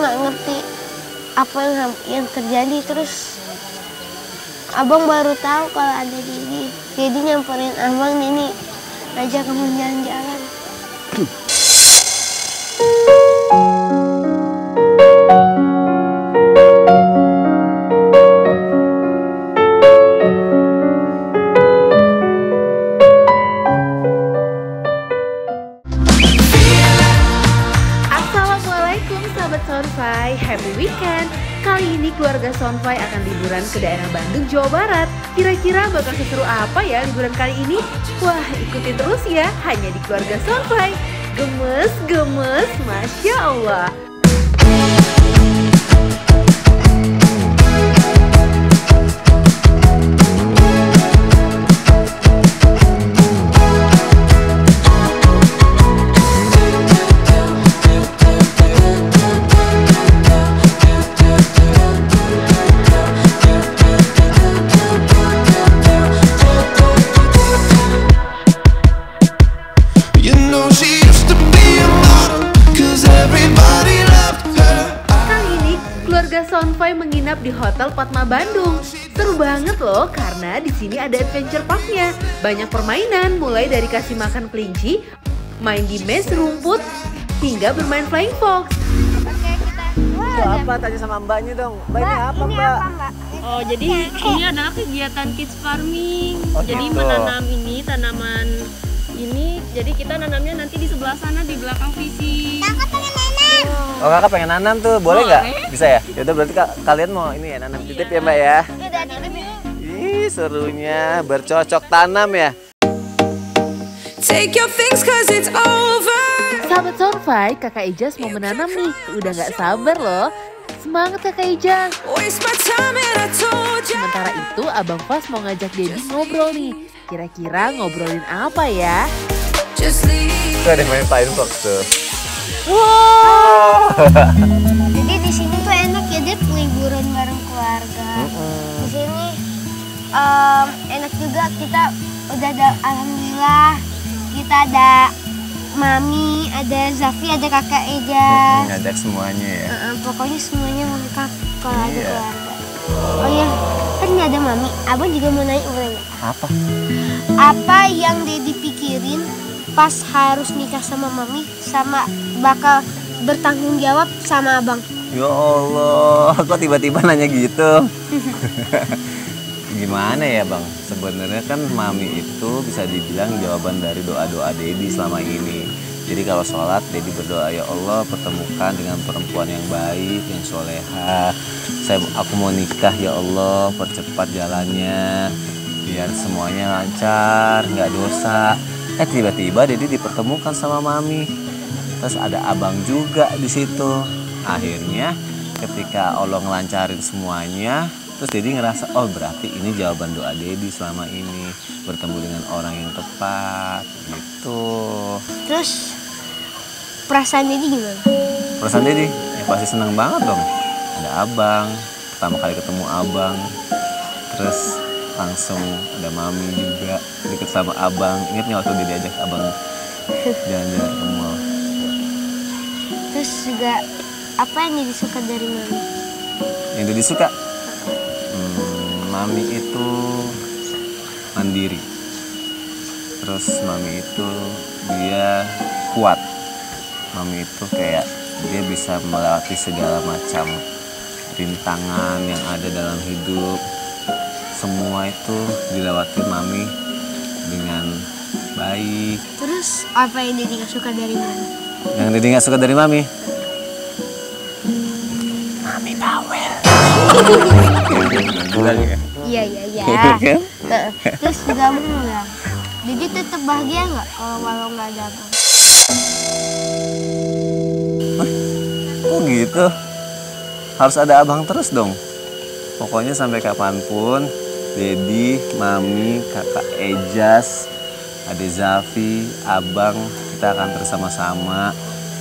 nggak ngerti apa yang yang terjadi terus abang baru tahu kalau ada Didi. Jadi nyamperin abang ini ngajak kamu jalan-jalan keluarga Sonfai akan liburan ke daerah Bandung, Jawa Barat. Kira-kira bakal seseru apa ya liburan kali ini? Wah, ikuti terus ya, hanya di keluarga Sonfai. Gemes, gemes, Masya Allah. Menginap di Hotel Padma Bandung. Seru banget loh karena di sini ada adventure parknya. Banyak permainan mulai dari kasih makan kelinci, main di mes rumput, hingga bermain flying fox. Itu apa? Tanya sama mbaknya dong. Mbak ini apa mbak? Oh, jadi ini adalah kegiatan kids farming. Oh, jadi gitu. menanam ini tanaman ini. Jadi kita nanamnya nanti di sebelah sana di belakang visi. Oh kakak pengen nanam tuh, boleh nggak? Bisa ya? Yaudah berarti kak, kalian mau ini ya nanam titip ya mbak ya? Ih serunya bercocok tanam ya. Take your things cause it's over. Sahabat Sonfai, kakak Ijas mau menanam nih. Udah nggak sabar loh. Semangat kakak Ijas. Waste my time and I told you. Sementara itu Abang Fas mau ngajak Dedi ngobrol nih. Kira-kira ngobrolin apa ya? Tuh ada main flying fox tuh. jadi di sini tuh enak ya Dep liburan bareng keluarga di sini em, enak juga kita udah ada alhamdulillah kita ada mami ada Zafi ada kakak Eja Ngajak semuanya ya. Eh, eh, pokoknya semuanya lengkap kalau ada Iya. keluarga oh ya kan nggak ada mami abang juga mau nanya boleh nggak? Apa? apa yang Dedi pikirin pas harus nikah sama mami sama bakal bertanggung jawab sama abang Ya Allah, kok tiba-tiba nanya gitu? Gimana ya bang? Sebenarnya kan mami itu bisa dibilang jawaban dari doa-doa Dedi selama ini. Jadi kalau sholat, Dedi berdoa ya Allah pertemukan dengan perempuan yang baik, yang soleha. Saya aku mau nikah ya Allah, percepat jalannya biar semuanya lancar, nggak dosa. Eh tiba-tiba Dedi dipertemukan sama mami. Terus ada abang juga di situ. Akhirnya ketika Allah ngelancarin semuanya, terus Dedi ngerasa oh berarti ini jawaban doa Dedi selama ini bertemu dengan orang yang tepat gitu. terus perasaan Dedi gimana Perasaan Dedi ya pasti senang banget dong. Ada abang, pertama kali ketemu abang, terus langsung ada mami juga deket sama abang. Ingat nggak waktu dia diajak abang jalan-jalan ke mall? terus juga apa yang Dedi suka dari mami? Yang Dedi suka? Hmm, mami itu mandiri. Terus mami itu dia kuat. Mami itu kayak dia bisa melewati segala macam rintangan yang ada dalam hidup semua itu dilewati mami dengan baik terus apa yang Dedi nggak suka dari mami yang Dedi nggak suka dari mami mami bawel Bilang ya? iya iya iya Kan? Heeh. terus juga bilang Dedi tetap bahagia nggak kalau walau nggak ada abang Kok gitu? Harus ada abang terus dong. Pokoknya sampai kapan pun, Dedi, Mami, Kakak Ejas, Ade Zafi, Abang, kita akan terus sama-sama.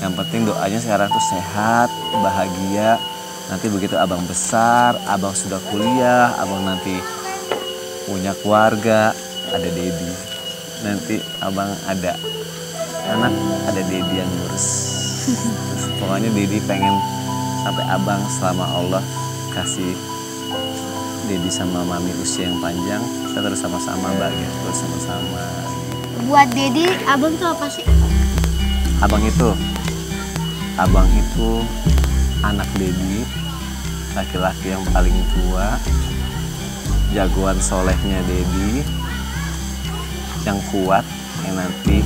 Yang penting doanya sekarang tuh sehat, bahagia. Nanti begitu abang besar, abang sudah kuliah, abang nanti punya keluarga, ada Dedi. Nanti abang ada anak, ada Dedi yang ngurus. Pokoknya Dedi pengen sampai abang selama Allah kasih Dedi sama Mami usia yang panjang kita terus sama-sama bahagia terus sama-sama. Buat Dedi, abang tuh apa sih? abang itu abang itu anak Dedi laki-laki yang paling tua jagoan solehnya Dedi yang kuat yang nanti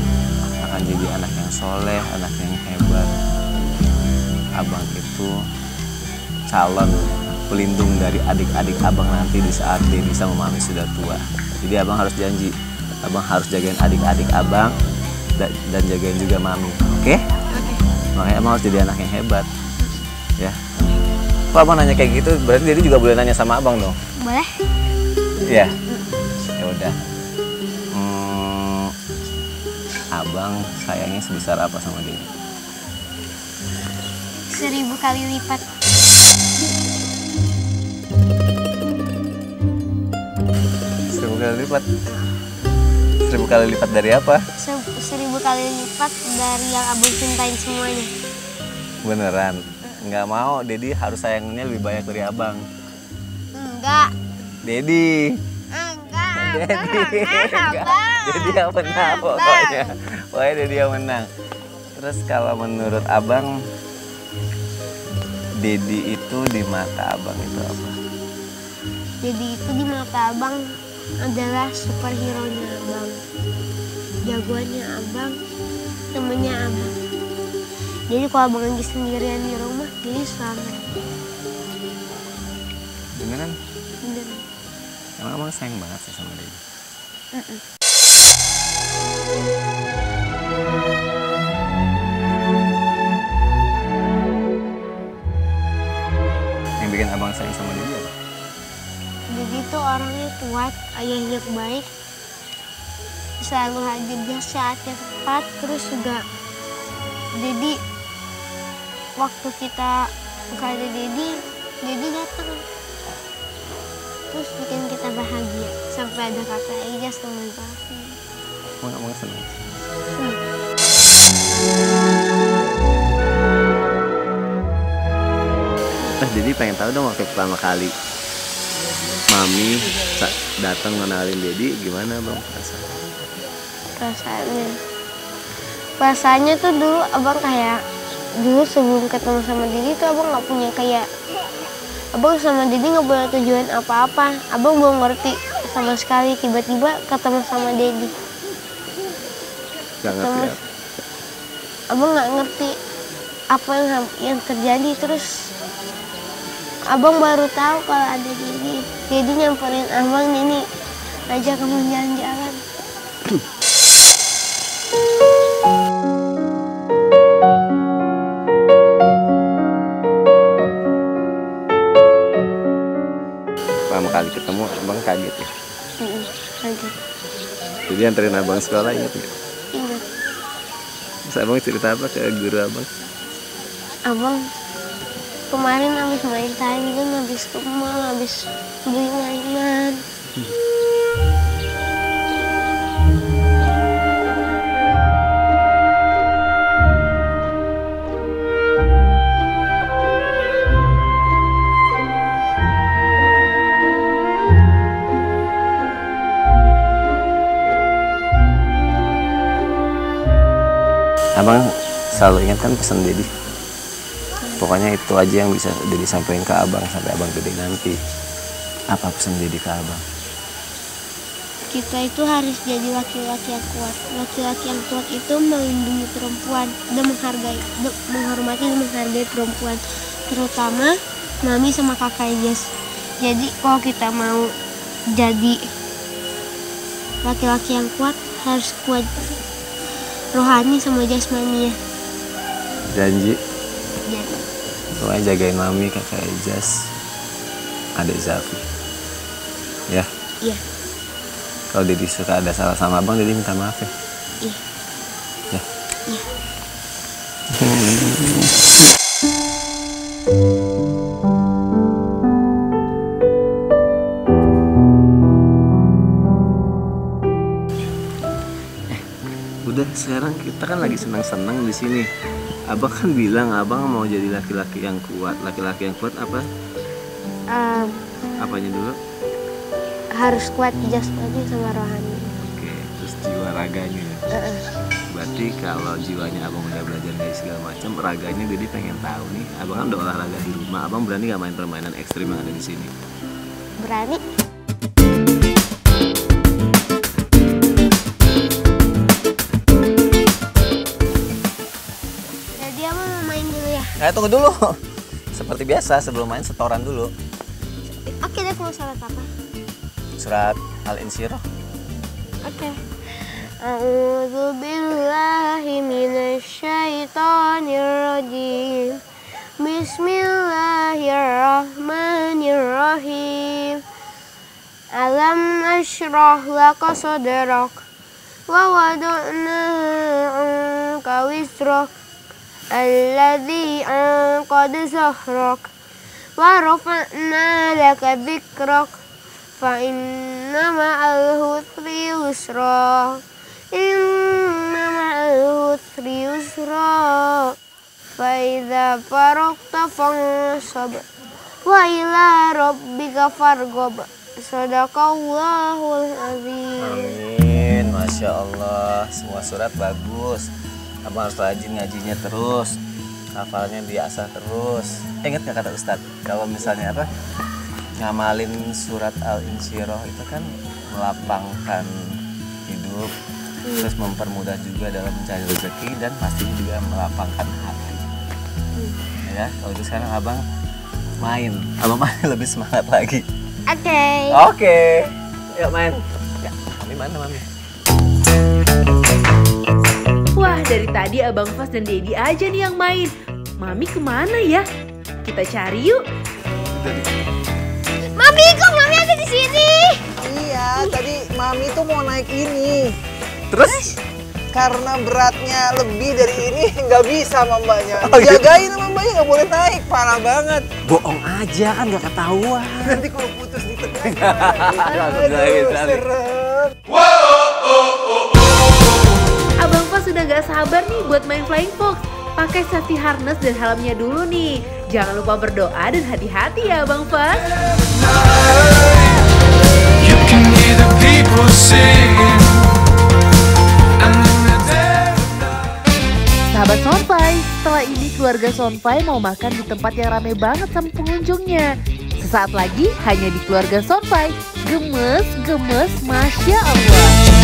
akan jadi anak yang soleh anak yang hebat. Abang itu calon pelindung dari adik-adik abang nanti di saat Dedi sama Mami sudah tua jadi abang harus janji abang harus jagain adik-adik abang da- dan jagain juga Mami oke makanya abang harus jadi anak yang hebat ya kok abang nanya kayak gitu berarti Dedi juga boleh nanya sama abang dong Boleh? Iya. Ya udah. Hmm, abang sayangnya sebesar apa sama dia? Seribu kali lipat. Kali lipat. Seribu kali lipat dari apa? Se- seribu kali lipat dari yang abang cintain semuanya. Beneran? Nggak mau, Dedi harus sayangnya lebih banyak dari abang. Enggak. Dedi. Enggak. Dedi. Abang. Enggak. Dedi yang menang pokoknya. Pokoknya Dedi yang menang. Terus kalau menurut abang, Dedi itu di mata abang itu apa? Jadi itu di mata abang adalah superhero-nya abang. Jagoannya abang, temennya abang. Jadi kalau abang lagi sendirian di rumah, jadi selamat. Beneran? Bener. Emang abang sayang banget sih sama Dedi? Yang kuat, ayahnya baik, selalu hadir di saat yang tepat, terus juga jadi waktu kita nggak ada Dedi, Dedi datang. Terus bikin kita bahagia sampai ada kata Ija teman Papi. Emang abang seneng? Nah, jadi pengen tahu dong waktu pertama kali Mami datang ngenalin Dedi gimana bang perasaan? perasaannya. Perasaannya tuh dulu abang kayak dulu sebelum ketemu sama Didi tuh abang nggak punya kayak abang sama Didi nggak punya tujuan apa-apa. Abang belum ngerti sama sekali tiba-tiba ketemu sama Dedi. Gak ngerti Terus? apa? Abang nggak ngerti apa yang yang terjadi terus abang baru tahu kalau ada Dedi. Dedi nyamperin abang ini ajak kamu jalan-jalan. Pertama kali ketemu abang kaget ya. Mm-mm, lanjut. Jadi anterin abang sekolah inget nggak? Ingat. Terus abang cerita apa ke guru abang? Abang kemarin habis main tadi kan habis ke mall habis beli mainan. Abang selalu ingat kan pesan Dedi. Pokoknya itu aja yang bisa Dedi sampaikan ke abang sampai abang gede nanti. Apa pesan Dedi ke abang? Kita itu harus jadi laki-laki yang kuat. Laki-laki yang kuat itu melindungi perempuan dan menghargai, dan menghormati dan menghargai perempuan, terutama mami sama kakak Ijas. Jadi kalau kita mau jadi laki-laki yang kuat harus kuat rohani sama jasmani ya. Janji Jadi pokoknya jagain mami kakak Ijas adek Zafi. Ya? Iya, kalau Dedi suka ada salah sama abang Dedi minta maaf ya? Iya. ya? Iya. kita kan lagi senang-senang di sini Abang kan bilang abang mau jadi laki-laki yang kuat. Laki-laki yang kuat apa? Em, Apanya dulu? harus kuat jasmani sama rohani. Oke, terus jiwa raganya. Heeh. Berarti kalau jiwanya abang udah belajar dari segala macam, raganya jadi pengen tahu nih. Abang kan udah olahraga di rumah. Abang berani gak main permainan ekstrim yang ada di sini? Berani? Eh tunggu dulu. Seperti biasa sebelum main setoran dulu. Oke deh, mau salat apa? Surat Al-Insyirah. Oke. A'udzu billahi minasyaitonir rajim. Bismillahirrahmanirrahim. Alam nashrah laka sadrak wa wada'na 'anka wisrak laka dhikrak fa inna ma'al husri yusra inna ma'al husri yusra fa idza faragta fansab wa ila rabbika farghab sadaqallahul azim Amin, masya Allah. Semua surat bagus. Abang harus rajin ngajinya terus. Hafalnya diasah terus. Ingat gak kata Ustadz? Kalau misalnya apa? Ngamalin surat Al-Insyirah itu kan melapangkan hidup, terus mempermudah juga dalam mencari rezeki dan pastinya juga melapangkan hati. Ya, kalau itu sekarang abang main, abang main lebih semangat lagi. Oke. Oke, yuk main. Ya, mami mana mami? Dari tadi Abang Fas dan Dedi aja nih yang main. Mami ke mana ya? Kita cari yuk. Mami, kok Mami ada di sini? Iya, tadi Mami tuh mau naik ini. Terus? Karena beratnya lebih dari ini, nggak bisa sama mbaknya. Oh, gitu? Jagain sama mbaknya nggak boleh naik, parah banget. Bohong aja kan gak ketahuan. Nanti kalau putus di tengah. Aduh, serem. Sudah gak sabar nih buat main Flying Fox. Pakai safety harness dan helmnya dulu nih. Jangan lupa berdoa dan hati-hati ya Abang Fas. Sahabat Sonfai, setelah ini keluarga Sonfai mau makan di tempat yang rame banget sama pengunjungnya. Sesaat lagi hanya di keluarga Sonfai. Gemes, gemes, Masya Allah.